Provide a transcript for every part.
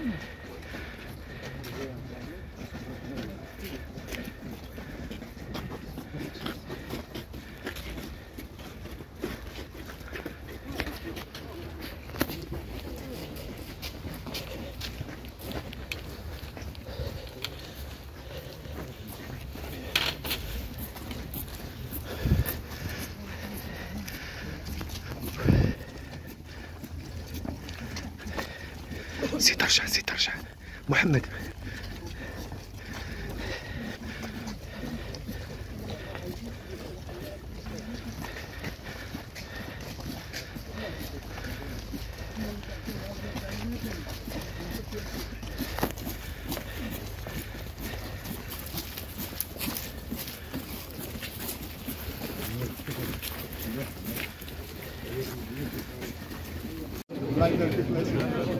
Mm-hmm. زيد ارجع زيد ارجع محمد Thank you.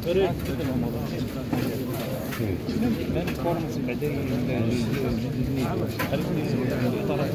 الطريق كان فورمس بعدين عرفني الاطارات